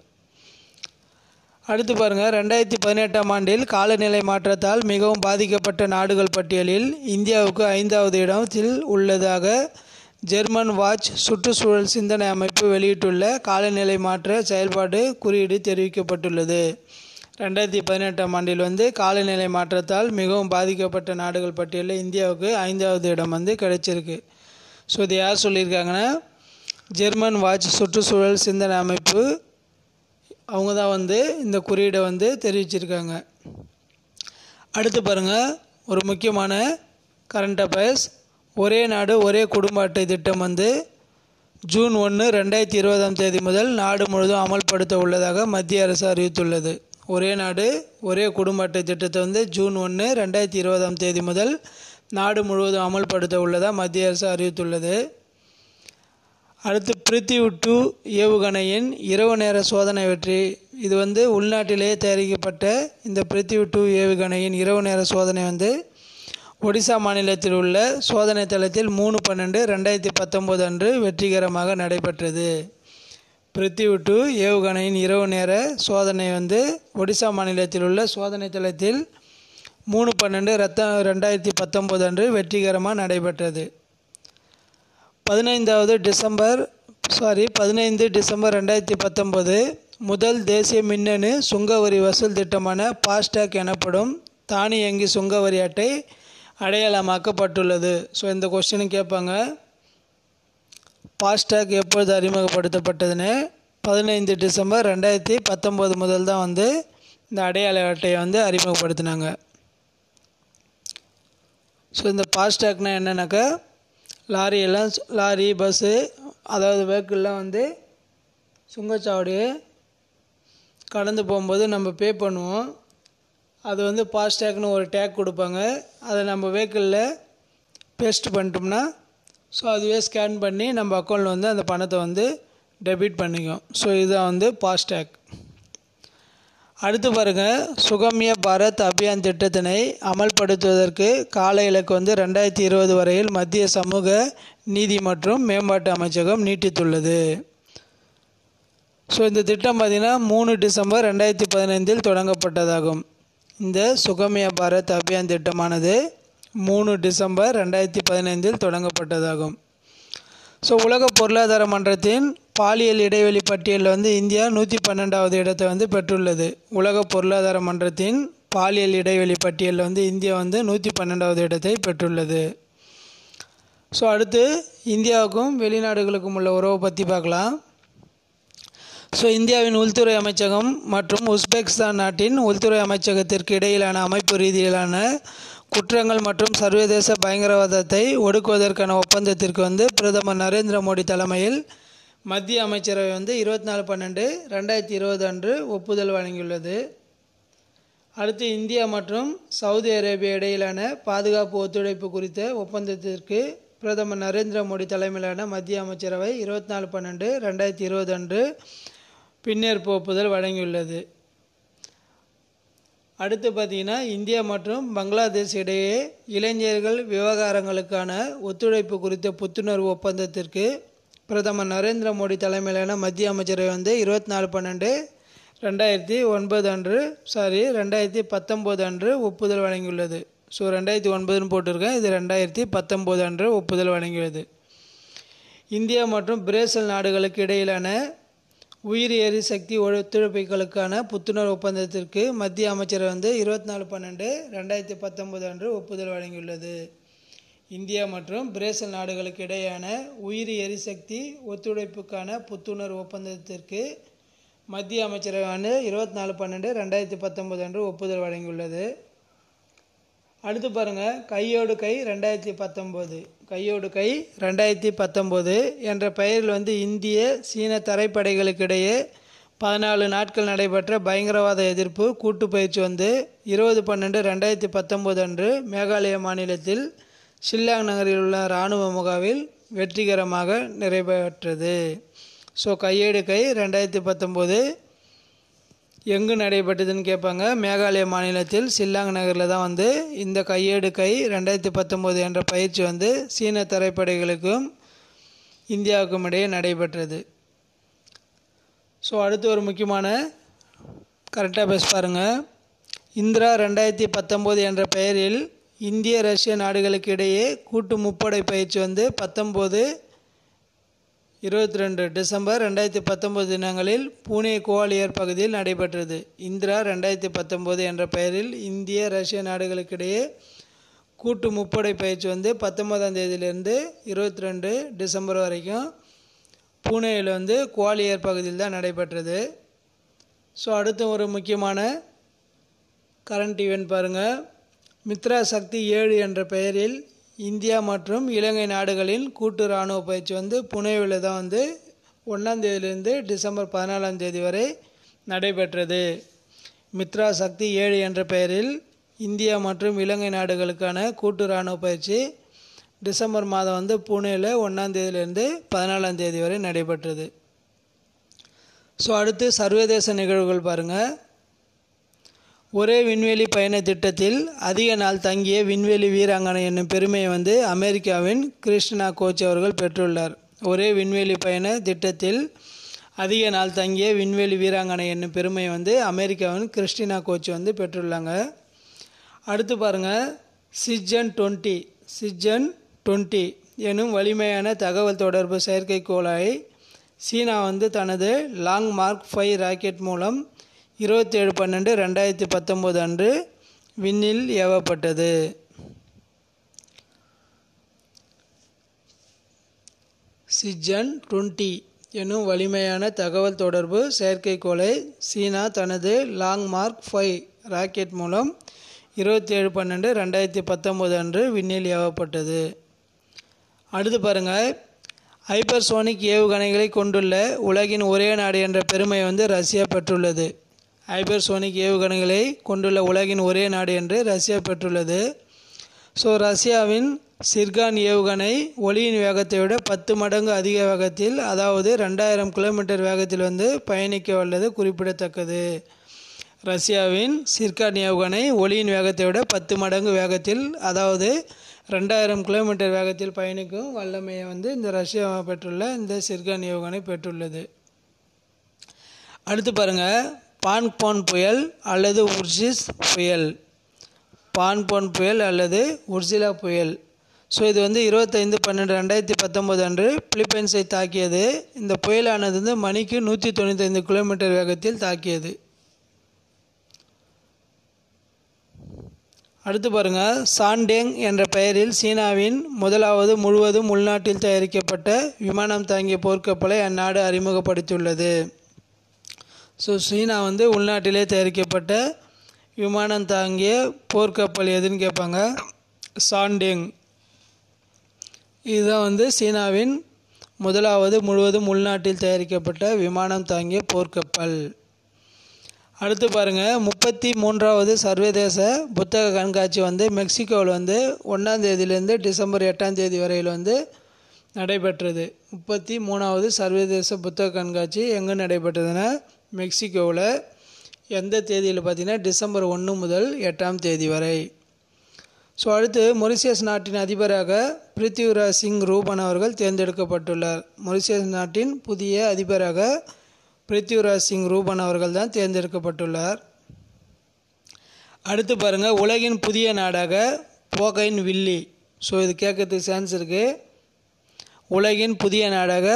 அடுத்து பாருங்கள் ரெண்டாயிரத்தி பதினெட்டாம் ஆண்டில் காலநிலை மாற்றத்தால் மிகவும் பாதிக்கப்பட்ட நாடுகள் பட்டியலில் இந்தியாவுக்கு ஐந்தாவது இடத்தில் உள்ளதாக ஜெர்மன் வாட்ச் சுற்றுச்சூழல் சிந்தனை அமைப்பு வெளியிட்டுள்ள காலநிலை மாற்ற செயல்பாடு குறியீடு தெரிவிக்கப்பட்டுள்ளது. ரெண்டாயிரத்தி பதினெட்டாம் ஆண்டில் வந்து காலநிலை மாற்றத்தால் மிகவும் பாதிக்கப்பட்ட நாடுகள் பட்டியலில் இந்தியாவுக்கு ஐந்தாவது இடம் வந்து கிடைச்சிருக்கு. ஸோ இது யார் சொல்லியிருக்காங்கன்னா ஜெர்மன் வாட்ச் சுற்றுச்சூழல் சிந்தனை அமைப்பு அவங்க தான் வந்து இந்த குறியீடை வந்து தெரிவிச்சிருக்காங்க. அடுத்து பாருங்கள் ஒரு முக்கியமான கரண்ட் அஃபேர்ஸ் ஒரே நாடு ஒரே குடும்ப அட்டை திட்டம் வந்து ஜூன் ஒன்று ரெண்டாயிரத்தி இருபதாம் தேதி முதல் நாடு முழுவதும் அமல்படுத்த உள்ளதாக மத்திய அரசு அறிவித்துள்ளது. ஒரே நாடு ஒரே குடும்ப அட்டை திட்டத்தை வந்து ஜூன் ஒன்று ரெண்டாயிரத்தி இருபதாம் தேதி முதல் நாடு முழுவதும் அமல்படுத்த உள்ளதாக மத்திய அரசு அறிவித்துள்ளது. அடுத்து பிரித்திவ் டூ ஏவுகணையின் இரவு நேர சோதனை வெற்றி. இது வந்து உள்நாட்டிலேயே தயாரிக்கப்பட்ட இந்த பிரித்திவ் டூ ஏவுகணையின் இரவு நேர சோதனை வந்து ஒடிசா மாநிலத்தில் உள்ள சோதனை தளத்தில் மூணு பன்னெண்டு ரெண்டாயிரத்தி பத்தொம்போது அன்று வெற்றிகரமாக நடைபெற்றது. பிரித்திவ் டூ ஏவுகணையின் இரவு நேர சோதனை வந்து ஒடிசா மாநிலத்தில் உள்ள சோதனை தளத்தில் மூணு பன்னெண்டு ரத்த ரெண்டாயிரத்தி பத்தொம்போது அன்று வெற்றிகரமாக நடைபெற்றது. பதினைந்தாவது டிசம்பர் சாரி பதினைந்து டிசம்பர் ரெண்டாயிரத்தி பத்தொம்போது முதல் தேசிய மின்னணு சுங்கவரி வசூல் திட்டமான பாஸ்டாக் எனப்படும் தானியங்கி சுங்கவரி அட்டை அடையாளமாக்கப்பட்டுள்ளது. ஸோ இந்த கொஸ்டினும் கேட்பாங்க. பாஸ்டாக் எப்பொழுது அறிமுகப்படுத்தப்பட்டதுன்னு? பதினைந்து டிசம்பர் ரெண்டாயிரத்தி பத்தொம்போது முதல் தான் வந்து இந்த அடையாள அட்டையை வந்து அறிமுகப்படுத்தினாங்க. ஸோ இந்த ஃபாஸ்டேக்னால் என்னென்னாக்கா லாரி எல்லாம் லாரி பஸ்ஸு அதாவது வெஹிக்கிள்லாம் வந்து சுங்கச்சாவடியை கடந்து போகும்போது நம்ம பே பண்ணுவோம். அது வந்து ஃபாஸ்டாக்னு ஒரு டேக் கொடுப்பாங்க. அதை நம்ம வெஹிக்கிளில் பேஸ்ட் பண்ணிட்டோம்னா ஸோ அதுவே ஸ்கேன் பண்ணி நம்ம அக்கௌண்ட்டில் வந்து அந்த பணத்தை வந்து டெபிட் பண்ணிக்கும். ஸோ இதுதான் வந்து ஃபாஸ்டேக் அடுத்து பாருங்கள் சுகம்ய பாரத் அபியான் திட்டத்தினை அமல்படுத்துவதற்கு கால இலக்கு வந்து ரெண்டாயிரத்தி இருபது வரையில் மத்திய சமூக நீதி மற்றும் மேம்பாட்டு அமைச்சகம் நீட்டித்துள்ளது. ஸோ இந்த திட்டம் பார்த்திங்கன்னா மூணு டிசம்பர் ரெண்டாயிரத்தி பதினைந்தில் தொடங்கப்பட்டதாகும். இந்த சுகமிய பாரத் அபியான் திட்டமானது மூணு டிசம்பர் ரெண்டாயிரத்தி பதினைந்தில் தொடங்கப்பட்டதாகும். ஸோ உலக பொருளாதார மன்றத்தின் பாலியல் இடைவெளி பட்டியலில் வந்து இந்தியா நூற்றி பன்னெண்டாவது இடத்தை வந்து பெற்றுள்ளது. உலக பொருளாதார மன்றத்தின் பாலியல் இடைவெளி பட்டியலில் வந்து இந்தியா வந்து நூற்றி பன்னெண்டாவது இடத்தை பெற்றுள்ளது. ஸோ அடுத்து இந்தியாவுக்கும் வெளிநாடுகளுக்கும் உள்ள உறவை பற்றி பார்க்கலாம். ஸோ இந்தியாவின் உள்துறை அமைச்சகம் மற்றும் உஸ்பெக்ஸ்தான் நாட்டின் உள்துறை அமைச்சகத்திற்கு இடையிலான அமைப்பு ரீதியிலான குற்றங்கள் மற்றும் சர்வதேச பயங்கரவாதத்தை ஒடுக்குவதற்கான ஒப்பந்தத்திற்கு வந்து பிரதமர் நரேந்திர மோடி தலைமையில் மத்திய அமைச்சரவை வந்து இருபத்தி நாலு பன்னெண்டு ரெண்டாயிரத்தி இருபது அன்று ஒப்புதல் வழங்கியுள்ளது. அடுத்து இந்தியா மற்றும் சவுதி அரேபியா இடையிலான பாதுகாப்பு ஒத்துழைப்பு குறித்த ஒப்பந்தத்திற்கு பிரதமர் நரேந்திர மோடி தலைமையிலான மத்திய அமைச்சரவை இருபத்தி நாலு பன்னெண்டு ரெண்டாயிரத்தி இருபது அன்று பின்னேற்பு ஒப்புதல் வழங்கியுள்ளது. அடுத்து பார்த்தீங்கன்னா இந்தியா மற்றும் பங்களாதேஷ் இடையே இளைஞர்கள் விவகாரங்களுக்கான ஒத்துழைப்பு குறித்த புத்துணர்வு ஒப்பந்தத்திற்கு பிரதமர் நரேந்திர மோடி தலைமையிலான மத்திய அமைச்சரவை வந்து இருபத்தி நாலு பன்னெண்டு ரெண்டாயிரத்தி ஒன்பது அன்று சாரி ரெண்டாயிரத்தி பத்தொம்போது அன்று ஒப்புதல் வழங்கியுள்ளது. ஸோ ரெண்டாயிரத்தி ஒன்பதுன்னு போட்டிருக்கேன். இது ரெண்டாயிரத்தி பத்தொம்போது அன்று ஒப்புதல் வழங்கியுள்ளது இந்தியா மற்றும் பிரேசில் நாடுகளுக்கு இடையிலான உயிரி எரிசக்தி ஒத்துழைப்புகளுக்கான புத்துணர்வு ஒப்பந்தத்திற்கு மத்திய அமைச்சர் வந்து இருபத்தி நாலு பன்னெண்டு ரெண்டாயிரத்தி பத்தொம்போது அன்று ஒப்புதல் வழங்கியுள்ளது. இந்தியா மற்றும் பிரேசில் நாடுகளுக்கு இடையேயான உயிரி எரிசக்தி ஒத்துழைப்புக்கான புத்துணர்வு ஒப்பந்தத்திற்கு மத்திய அமைச்சரவான இருபத்தி நாலு பன்னெண்டு ரெண்டாயிரத்தி பத்தொன்பது அன்று ஒப்புதல் வழங்கியுள்ளது. அடுத்து பாருங்கள் கையோடு கை ரெண்டாயிரத்தி பத்தொம்போது கையோடு கை ரெண்டாயிரத்தி பத்தொம்போது என்ற பெயரில் வந்து இந்திய சீன தரைப்படைகளுக்கிடையே பதினாலு நாட்கள் நடைபெற்ற பயங்கரவாத எதிர்ப்பு கூட்டு பயிற்சி வந்து இருபது பன்னெண்டு ரெண்டாயிரத்தி பத்தொம்போது அன்று மேகாலய மாநிலத்தில் ஷில்லாங் நகரில் உள்ள இராணுவ முகாவில் வெற்றிகரமாக நிறைவேற்றது. ஸோ கையேடு கை ரெண்டாயிரத்தி பத்தொம்போது எங்கு நடைபெற்றதுன்னு கேட்பாங்க. மேகாலய மாநிலத்தில் ஷில்லாங் நகரில் தான் வந்து இந்த கையேடு கை ரெண்டாயிரத்தி பத்தொம்போது என்ற பயிற்சி வந்து சீன தரைப்படைகளுக்கும் இந்தியாவுக்கும் இடையே நடைபெற்றது. ஸோ அடுத்து ஒரு முக்கியமான கரெக்டாக பேச பாருங்கள் இந்திரா ரெண்டாயிரத்தி பத்தொம்போது என்ற பெயரில் இந்திய ரஷ்ய நாடுகளுக்கு இடையே கூட்டு முப்படை பயிற்சி வந்து பத்தொம்போது இருபத்தி ரெண்டு டிசம்பர் ரெண்டாயிரத்தி பத்தொம்போது தினங்களில் பூனே குவாலியர் பகுதியில் நடைபெற்றது. இந்திரா ரெண்டாயிரத்தி பத்தொம்போது என்ற பெயரில் இந்திய ரஷ்ய நாடுகளுக்கிடையே கூட்டு முப்படை பயிற்சி வந்து பத்தொன்பதாம் தேதியிலிருந்து இருபத்தி ரெண்டு டிசம்பர் வரைக்கும் பூனேயில் வந்து குவாலியர் பகுதியில் தான் நடைபெற்றது. ஸோ அடுத்து ஒரு முக்கியமான கரண்ட் ஈவெண்ட் பாருங்கள் மித்ரா சக்தி ஏழு என்ற பெயரில் இந்தியா மற்றும் இலங்கை நாடுகளின் கூட்டு இராணுவ பயிற்சி வந்து புனேவில் தான் வந்து ஒன்றாந்தேதியிலிருந்து டிசம்பர் பதினாலாம் தேதி வரை நடைபெற்றது. மித்ரா சக்தி ஏழு என்ற பெயரில் இந்தியா மற்றும் இலங்கை நாடுகளுக்கான கூட்டு இராணுவ பயிற்சி டிசம்பர் மாதம் வந்து புனேயில் ஒன்றாந்தேதியிலிருந்து பதினாலாம் தேதி வரை நடைபெற்றது. ஸோ அடுத்து சர்வதேச நிகழ்வுகள் பாருங்கள் ஒரே விண்வெளி பயண திட்டத்தில் அதிக நாள் தங்கிய விண்வெளி வீராங்கனை என்னும் பெருமையை வந்து அமெரிக்காவின் கிருஷ்ணா கோச் அவர்கள் பெற்றுள்ளார். ஒரே விண்வெளி பயண திட்டத்தில் அதிக நாள் தங்கிய விண்வெளி வீராங்கனை என்னும் பெருமையை வந்து அமெரிக்காவின் கிறிஸ்டினா கோச் வந்து பெற்றுள்ளாங்க. அடுத்து பாருங்கள் சிஜன் டுவெண்ட்டி சிஜன் டுவெண்ட்டி எனும் வலிமையான தகவல் தொடர்பு செயற்கைக்கோளை சீனா வந்து தனது லாங் மார்க் ஃபைவ் ராக்கெட் மூலம் இருபத்தேழு பன்னெண்டு ரெண்டாயிரத்தி பத்தொம்போது அன்று விண்ணில் ஏவப்பட்டது. சிஜன் டுவெண்ட்டி எனும் வலிமையான தகவல் தொடர்பு செயற்கைக்கோளை சீனா தனது லாங் மார்க் ஃபைவ் ராக்கெட் மூலம் இருபத்தி ஏழு பன்னெண்டு ரெண்டாயிரத்தி பத்தொம்போது அன்று விண்ணில் ஏவப்பட்டது. அடுத்து பாருங்கள் ஹைப்பர்சோனிக் ஏவுகணைகளை கொண்டுள்ள உலகின் ஒரே நாடு என்ற பெருமை வந்து ரஷ்யா பெற்றுள்ளது. ஹைபர்சோனிக் ஏவுகணைகளை கொண்டுள்ள உலகின் ஒரே நாடு என்று ரஷ்யா பெற்றுள்ளது. ஸோ ரஷ்யாவின் சிர்கான் ஏவுகணை ஒளியின் வேகத்தை விட பத்து மடங்கு அதிக வேகத்தில் அதாவது ரெண்டாயிரம் கிலோமீட்டர் வேகத்தில் வந்து பயணிக்க வல்லது குறிப்பிடத்தக்கது. ரஷ்யாவின் சிர்கான் ஏவுகணை ஒளியின் வேகத்தை விட பத்து மடங்கு வேகத்தில் அதாவது ரெண்டாயிரம் கிலோமீட்டர் வேகத்தில் பயணிக்கும் வல்லமையை வந்து இந்த ரஷ்யா பெற்றுள்ள இந்த சிர்கான் ஏவுகணை பெற்றுள்ளது. அடுத்து பாருங்கள் பான்போன் புயல் அல்லது உர்ஜிஸ் புயல். பான்போன் புயல் அல்லது உர்சிலா புயல். ஸோ இது வந்து இருபத்தைந்து பன்னெண்டு ரெண்டாயிரத்தி பத்தொம்போது அன்று பிலிப்பைன்ஸை தாக்கியது. இந்த புயலானது வந்து மணிக்கு நூற்றி தொண்ணூத்தைந்து கிலோமீட்டர் வேகத்தில் தாக்கியது. அடுத்து பாருங்கள் சாண்டேங் என்ற பெயரில் சீனாவின் முதலாவது முழுவதும் உள்நாட்டில் தயாரிக்கப்பட்ட விமானம் தாங்கிய போர்க்கப்பலை அந்நாடு அறிமுகப்படுத்தியுள்ளது. ஸோ சீனா வந்து உள்நாட்டிலே தயாரிக்கப்பட்ட விமானம் தாங்கிய போர்க்கப்பல் எதுன்னு கேட்பாங்க? சாண்டேங் இதுதான் வந்து சீனாவின் முதலாவது முழுவதும் உள்நாட்டில் தயாரிக்கப்பட்ட விமானம் தாங்கிய போர்க்கப்பல். அடுத்து பாருங்கள் முப்பத்தி மூன்றாவது சர்வதேச புத்தக கண்காட்சி வந்து மெக்சிகோவில் வந்து ஒன்றாம் தேதியிலேருந்து டிசம்பர் எட்டாம் தேதி வரையில் வந்து நடைபெற்றது. முப்பத்தி மூணாவது சர்வதேச புத்தக கண்காட்சி எங்கே நடைபெற்றதுன்னா மெக்சிகோவில் எந்த தேதியில் பார்த்தீங்கன்னா டிசம்பர் ஒன்று முதல் எட்டாம் தேதி வரை. ஸோ அடுத்து மொரிசியஸ் நாட்டின் அதிபராக பிருத்திவிராஜ் சிங் ரூபன் அவர்கள் தேர்ந்தெடுக்கப்பட்டுள்ளார். மொரிசியஸ் நாட்டின் புதிய அதிபராக பிருத்திவிராஜ் சிங் ரூபன் அவர்கள் தான் தேர்ந்தெடுக்கப்பட்டுள்ளார். அடுத்து பாருங்கள் உலகின் புதிய நாடாக போகைன் வில்லி. ஸோ இது கேட்கறதுக்கு சான்ஸ் இருக்குது உலகின் புதிய நாடாக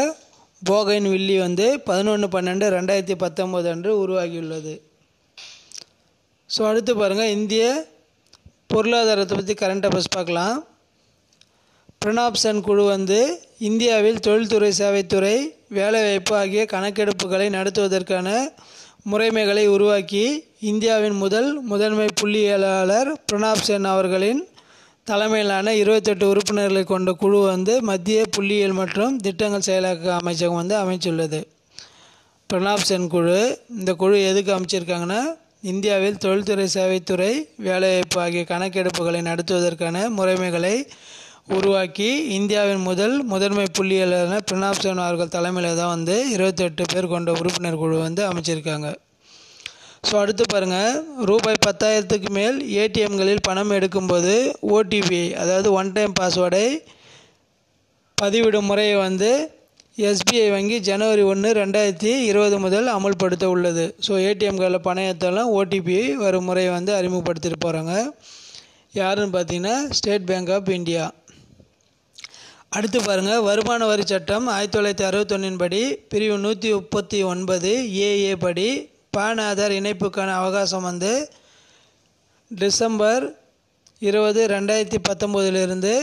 போகைன் வில்லி வந்து பதினொன்று பன்னெண்டு ரெண்டாயிரத்தி பத்தொம்போது அன்று உருவாகியுள்ளது. ஸோ அடுத்து பாருங்கள் இந்திய பொருளாதாரத்தை பற்றி கரண்ட் அஃபேர்ஸ் பார்க்கலாம். பிரணாப்சன் குழு வந்து இந்தியாவில் தொழில்துறை சேவைத்துறை வேலைவாய்ப்பு ஆகிய கணக்கெடுப்புகளை நடத்துவதற்கான முறைமைகளை உருவாக்கி இந்தியாவின் முதல் முதன்மை புள்ளியியலாளர் பிரணாப் சென் அவர்களின் தலைமையிலான இருபத்தெட்டு உறுப்பினர்களை கொண்ட குழு வந்து மத்திய புள்ளியியல் மற்றும் திட்டங்கள் செயலாக்க அமைச்சகம் வந்து அமைச்சுள்ளது பிரணாப் சென் குழு. இந்த குழு எதுக்கு அமைச்சிருக்காங்கன்னா இந்தியாவில் தொழில்துறை சேவைத்துறை வேலைவாய்ப்பு ஆகிய கணக்கெடுப்புகளை நடத்துவதற்கான முறைமைகளை உருவாக்கி இந்தியாவின் முதல் முதன்மை புள்ளியலான பிரணாப் சென் அவர்கள் தலைமையில் தான் வந்து இருபத்தெட்டு பேர் கொண்ட உறுப்பினர் குழு வந்து அமைச்சிருக்காங்க. ஸோ அடுத்து பாருங்கள் ரூபாய் பத்தாயிரத்துக்கு மேல் ஏடிஎம்களில் பணம் எடுக்கும்போது ஓடிபிஐ அதாவது ஒன் டைம் பாஸ்வேர்டை பதிவிடும் முறையை வந்து எஸ்பிஐ வங்கி ஜனவரி ஒன்று ரெண்டாயிரத்தி இருபது முதல் அமல்படுத்த உள்ளது. ஸோ ஏடிஎம்களில் பணம் ஏற்றாலும் ஓடிபிஐ வரும் முறையை வந்து அறிமுகப்படுத்திட்டு போகிறாங்க யாருன்னு பார்த்தீங்கன்னா ஸ்டேட் பேங்க் ஆஃப் இந்தியா அடுத்து பாருங்கள் வருமான வரி சட்டம் ஆயிரத்தி தொள்ளாயிரத்தி அறுபத்தொன்னின் படி பிரிவு நூற்றி முப்பத்தி ஒன்பது ஏஏ படி பான் ஆதார் இணைப்புக்கான அவகாசம் வந்து டிசம்பர் இருபது ரெண்டாயிரத்தி பத்தொம்போதிலிருந்து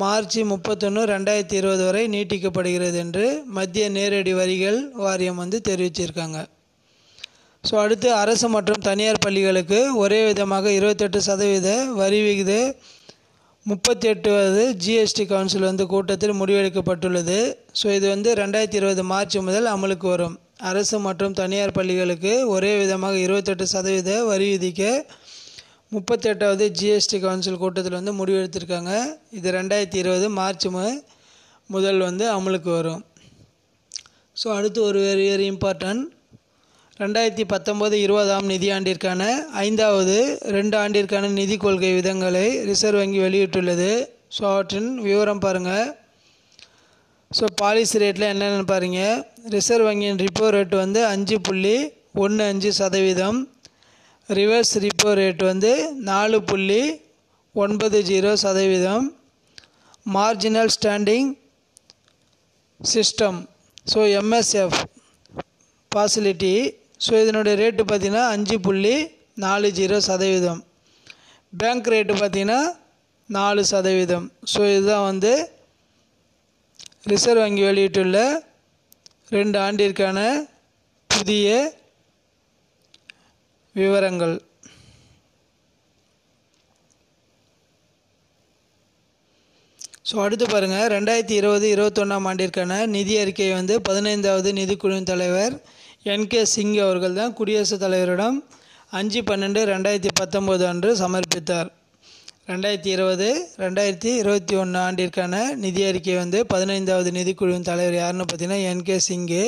மார்ச் முப்பத்தொன்று ரெண்டாயிரத்தி இருபது வரை நீட்டிக்கப்படுகிறது என்று மத்திய நேரடி வரிகள் வாரியம் வந்து தெரிவிச்சிருக்காங்க. ஸோ அடுத்து அரசு மற்றும் தனியார் பள்ளிகளுக்கு ஒரே விதமாக இருபத்தெட்டு சதவீத வரி விகித முப்பத்தி எட்டுவது ஜிஎஸ்டி கவுன்சில் வந்து கூட்டத்தில் முடிவெடுக்கப்பட்டுள்ளது. ஸோ இது வந்து ரெண்டாயிரத்தி இருபது மார்ச் முதல் அமலுக்கு வரும். அரசு மற்றும் தனியார் பள்ளிகளுக்கு ஒரே விதமாக இருபத்தெட்டு சதவீத வரி விதிக்க முப்பத்தெட்டாவது ஜிஎஸ்டி கவுன்சில் கூட்டத்தில் வந்து முடிவெடுத்திருக்காங்க இது ரெண்டாயிரத்தி இருபது மார்ச் முதல் வந்து அமலுக்கு வரும். ஸோ அடுத்து ஒரு வெரி வெரி இம்பார்ட்டன்ட் ரெண்டாயிரத்தி பத்தொம்போது இருபதாம் நிதியாண்டிற்கான ஐந்தாவது ரெண்டு ஆண்டிற்கான நிதி கொள்கை விதங்களை ரிசர்வ் வங்கி வெளியிட்டுள்ளது. ஸோ அவற்றின் விவரம் பாருங்கள் ஸோ பாலிசி ரேட்டில் என்னென்னு பாருங்கள் ரிசர்வ் வங்கியின் ரிப்போ ரேட் வந்து அஞ்சு புள்ளி ஒன்று அஞ்சு சதவீதம். ரிவர்ஸ் ரிப்போ ரேட் வந்து நாலு புள்ளி ஒன்பது ஜீரோ சதவீதம். Marginal standing system so MSF facility so இதனுடைய ரேட்டு பார்த்திங்கன்னா அஞ்சு புள்ளி நாலு ஜீரோ சதவீதம். பேங்க் ரேட்டு பார்த்திங்கன்னா நாலு சதவீதம். ஸோ இதுதான் வந்து ரிசர்வ் வங்கி வெளியிட்டுள்ள ரெண்டு ஆண்டிற்கான புதிய விவரங்கள். ஸோ அடுத்து பாருங்கள் ரெண்டாயிரத்தி இருபது இருபத்தொன்னாம் ஆண்டிற்கான நிதி அறிக்கையை வந்து பதினைந்தாவது நிதிக்குழுவின் தலைவர் என் கே சிங் அவர்கள் தான் குடியரசுத் தலைவரிடம் அஞ்சு பன்னெண்டு ரெண்டாயிரத்தி பத்தொம்போது அன்று சமர்ப்பித்தார். ரெண்டாயிரத்தி இருபது ரெண்டாயிரத்தி இருபத்தி ஒன்று ஆண்டிற்கான நிதி அறிக்கை வந்து பதினைந்தாவது நிதிக்குழுவின் தலைவர் யாருன்னு பார்த்தீங்கன்னா என்கே சிங்கு.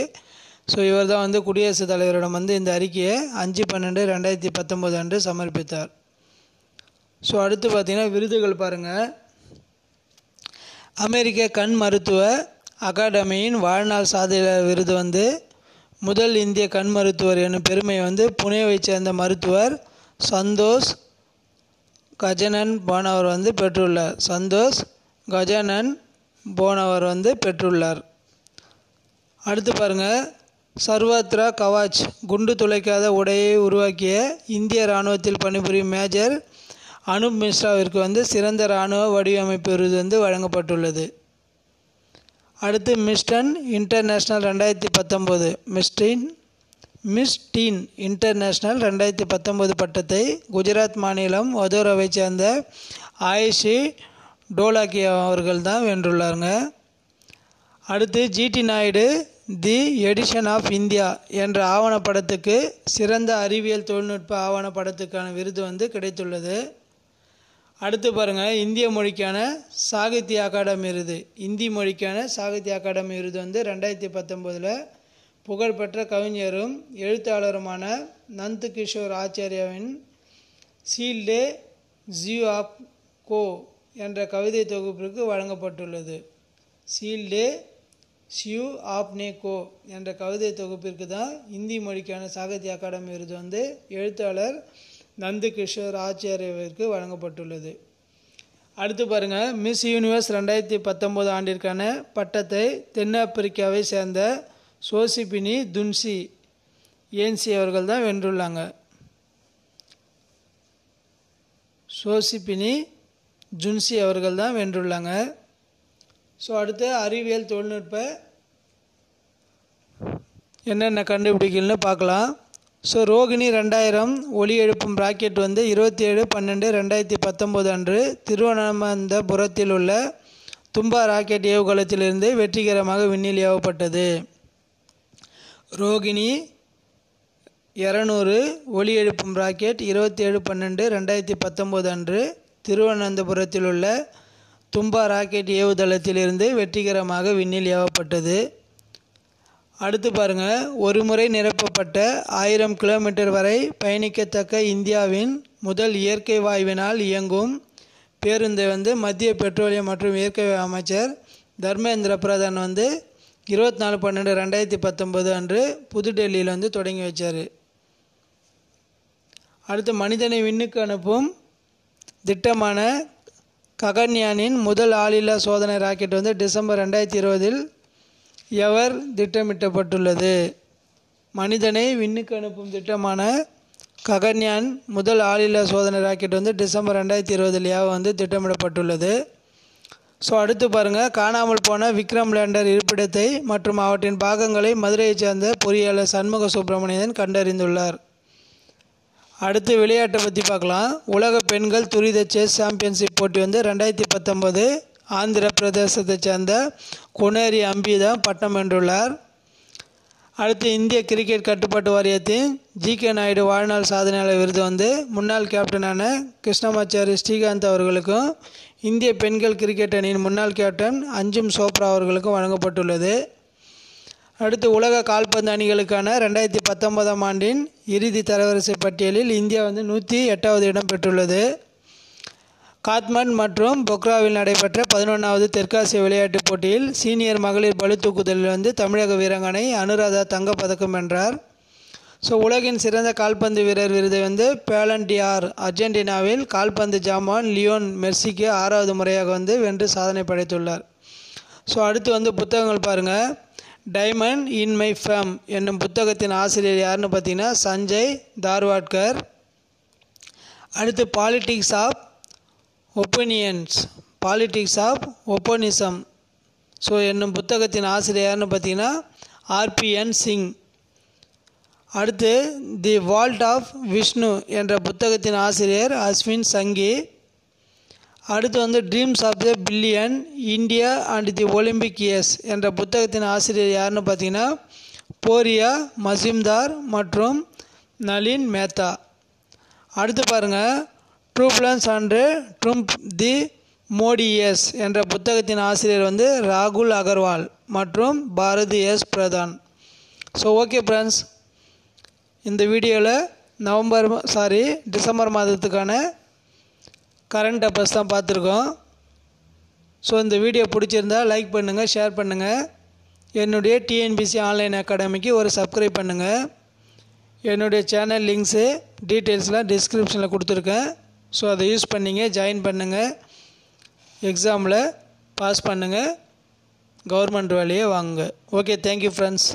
ஸோ இவர் தான் வந்து குடியரசுத் தலைவரிடம் வந்து இந்த அறிக்கையை அஞ்சு பன்னெண்டு ரெண்டாயிரத்தி பத்தொம்போது அன்று சமர்ப்பித்தார். ஸோ அடுத்து பார்த்தீங்கன்னா விருதுகள் பாருங்கள் அமெரிக்க கண் மருத்துவ அகாடமியின் வாழ்நாள் சாதனையாளர் விருது வந்து முதல் இந்திய கண் மருத்துவர் என்னும் பெருமையை வந்து புனேவைச் சேர்ந்த மருத்துவர் சந்தோஷ் கஜனன் போனவர் வந்து பெற்றுள்ளார். சந்தோஷ் கஜனன் போனவர் வந்து பெற்றுள்ளார். அடுத்து பாருங்கள் சர்வத்ரா கவாச் குண்டு துளைக்காத உடையை உருவாக்கிய இந்திய இராணுவத்தில் பணிபுரியும் மேஜர் அனுப் மிஸ்ராவிற்கு வந்து சிறந்த இராணுவ வடிவமைப்பு விருது வந்து வழங்கப்பட்டுள்ளது. அடுத்து மிஸ்டன் இன்டர்நேஷ்னல் ரெண்டாயிரத்தி பத்தொம்போது மிஸ்டின் மிஸ் டீன் இன்டர்நேஷ்னல் ரெண்டாயிரத்தி பத்தொம்போது பட்டத்தை குஜராத் மாநிலம் வதோராவை சேர்ந்த ஆயிஷி டோலாக்கியா அவர்கள் தான் வென்றுள்ளாருங்க. அடுத்து GD Naidu the edition of India என்ற ஆவணப்படத்துக்கு சிறந்த அறிவியல் தொழில்நுட்ப ஆவணப்படத்துக்கான விருது வந்து கிடைத்துள்ளது. அடுத்து பாருங்கள் இந்திய மொழிக்கான சாகித்ய அகாடமி விருது. இந்தி மொழிக்கான சாகித்ய அகாடமி விருது வந்து ரெண்டாயிரத்தி பத்தொம்போதில் புகழ்பெற்ற கவிஞரும் எழுத்தாளருமான நந்த் கிஷோர் ஆச்சாரியாவின் சீல்டே ஜியூ ஆப் கோ என்ற கவிதை தொகுப்பிற்கு வழங்கப்பட்டுள்ளது. சீல்டே ஷியூ ஆப்னே கோ என்ற கவிதை தொகுப்பிற்கு தான் இந்தி மொழிக்கான சாகித்ய அகாடமி விருது வந்து எழுத்தாளர் நந்து கிஷோர் ஆச்சாரியவிற்கு வழங்கப்பட்டுள்ளது. அடுத்து பாருங்கள் மிஸ் யூனிவர்ஸ் ரெண்டாயிரத்தி பத்தொம்போது ஆண்டிற்கான பட்டத்தை தென்னாப்பிரிக்காவை சேர்ந்த சோசிபினி துன்சி ஏன்சி அவர்கள் தான் வென்றுள்ளாங்க. சோசிபினி ஜுன்சி அவர்கள் தான் வென்றுள்ளாங்க. ஸோ அடுத்து அறிவியல் தொழில்நுட்ப என்னென்ன கண்டுபிடிக்கல்னு பார்க்கலாம். ஸோ ரோகிணி ரெண்டாயிரம் ஒளி எழுப்பும் ராக்கெட் வந்து இருபத்தி ஏழு பன்னெண்டு ரெண்டாயிரத்தி பத்தொம்போது அன்று திருவனந்தபுரத்தில் உள்ள தும்பா ராக்கெட் ஏவுகலத்திலிருந்து வெற்றிகரமாக விண்ணில் ஏவப்பட்டது. ரோகிணி இரநூறு ஒலி எழுப்பும் ராக்கெட் இருபத்தி ஏழு பன்னெண்டு ரெண்டாயிரத்தி பத்தொம்போது அன்று திருவனந்தபுரத்தில் உள்ள தும்பா ராக்கெட் ஏவுதளத்திலிருந்து வெற்றிகரமாக விண்ணில் ஏவப்பட்டது. அடுத்து பாருங்கள் ஒரு முறை நிரப்பப்பட்ட ஆயிரம் கிலோமீட்டர் வரை பயணிக்கத்தக்க இந்தியாவின் முதல் இயற்கை வாயுவினால் இயங்கும் பேருந்தை வந்து மத்திய பெட்ரோலியம் மற்றும் இயற்கை அமைச்சர் தர்மேந்திர பிரதான் வந்து இருபத்தி நாலு பன்னெண்டு ரெண்டாயிரத்தி பத்தொம்போது அன்று புதுடெல்லியில் வந்து தொடங்கி வச்சார். அடுத்து மனிதனை விண்ணுக்கு அனுப்பும் திட்டமான ககன்யானின் முதல் ஆளில்லா சோதனை ராக்கெட் வந்து டிசம்பர் ரெண்டாயிரத்தி இருபதில் எவர் திட்டமிட்டப்பட்டுள்ளது? மனிதனை விண்ணுக்கு அனுப்பும் திட்டமான ககன்யான் முதல் ஆளில்லா சோதனை ராக்கெட் வந்து டிசம்பர் ரெண்டாயிரத்தி இருபதில் ஏவ வந்து திட்டமிடப்பட்டுள்ளது? ஸோ அடுத்து பாருங்கள் காணாமல் போன விக்ரம் லேண்டர் இருப்பிடத்தை மற்றும் அவற்றின் பாகங்களை மதுரையைச் சேர்ந்த பொறியாளர் சண்முக சுப்பிரமணியன் கண்டறிந்துள்ளார். அடுத்து விளையாட்டை பற்றி பார்க்கலாம். உலக பெண்கள் துரித செஸ் சாம்பியன்ஷிப் போட்டி வந்து ரெண்டாயிரத்தி பத்தொம்போது ஆந்திர பிரதேசத்தை சேர்ந்த குனேரி அம்பி தான் பட்டம் வென்றுள்ளார். அடுத்து இந்திய கிரிக்கெட் கட்டுப்பாட்டு வாரியத்தின் ஜி கே நாயுடு வாழ்நாள் சாதனையாளர் விருது வந்து முன்னாள் கேப்டனான கிருஷ்ணமாச்சாரி ஸ்ரீகாந்த் அவர்களுக்கும் இந்திய பெண்கள் கிரிக்கெட் அணியின் முன்னாள் கேப்டன் அஞ்சும் சோப்ரா அவர்களுக்கும் வழங்கப்பட்டுள்ளது. அடுத்து உலக கால்பந்து அணிகளுக்கான ரெண்டாயிரத்தி பத்தொன்பதாம் ஆண்டின் இறுதி தரவரிசை பட்டியலில் இந்தியா வந்து நூற்றி எட்டாவது இடம் பெற்றுள்ளது. காத்மண்ட் மற்றும் பொக்ராவில் நடைபெற்ற பதினொன்றாவது தெற்காசிய விளையாட்டுப் போட்டியில் சீனியர் மகளிர் பளு தூக்குதலில் வந்து தமிழக வீராங்கனை அனுராதா தங்கப்பதக்கம் வென்றார். ஸோ உலகின் சிறந்த கால்பந்து வீரர் விருதை வந்து பேலண்டியார். அர்ஜென்டினாவில் கால்பந்து ஜாமான் லியோன் மெர்சிக்கு ஆறாவது முறையாக வந்து வென்று சாதனை படைத்துள்ளார். ஸோ அடுத்து வந்து புத்தகங்கள் பாருங்கள் டைமண்ட் இன் மை ஃபேம் என்னும் புத்தகத்தின் ஆசிரியர் யாருன்னு பார்த்தீங்கன்னா சஞ்சய் தார்வாட்கர். அடுத்து politics of opinions politics of opportunism so என்னும் புத்தகத்தின் ஆசிரியர்னு பார்த்தீங்கன்னா ஆர்பிஎன் சிங் அடுத்து தி வால்ட் ஆஃப் விஷ்ணு என்ற புத்தகத்தின் ஆசிரியர் அஸ்வின் சங்கி அடுத்து வந்து dreams of the billion India and the Olympic years என்ற புத்தகத்தின் ஆசிரியர் யாருன்னு பார்த்தீங்கன்னா போரியா மசிம்தார் மற்றும் நளின் மேத்தா அடுத்து பாருங்கள் ட்ரூப்லன்ஸ் அண்டு ட்ரும்ப் தி மோடிஎஸ் என்ற புத்தகத்தின் ஆசிரியர் வந்து ராகுல் அகர்வால் மற்றும் Bharati S Pradhan. So okay friends இந்த வீடியோவில் நவம்பர் சாரி டிசம்பர் மாதத்துக்கான கரண்ட் அஃபேர்ஸ் தான் பார்த்துருக்கோம். ஸோ இந்த வீடியோ பிடிச்சிருந்தா லைக் பண்ணுங்கள் ஷேர் பண்ணுங்கள் என்னுடைய டிஎன்பிசி ஆன்லைன் அகாடமிக்கு ஒரு சப்ஸ்கிரைப் பண்ணுங்கள் என்னுடைய சேனல் லிங்க்ஸு டீட்டெயில்ஸ்லாம் டிஸ்கிரிப்ஷனில் கொடுத்துருக்கேன். ஸோ அதை யூஸ் பண்ணிங்க ஜாயின் பண்ணுங்கள் எக்ஸாமில் பாஸ் பண்ணுங்கள் கவர்மெண்ட் வேலையை வாங்குங்க. Okay thank you friends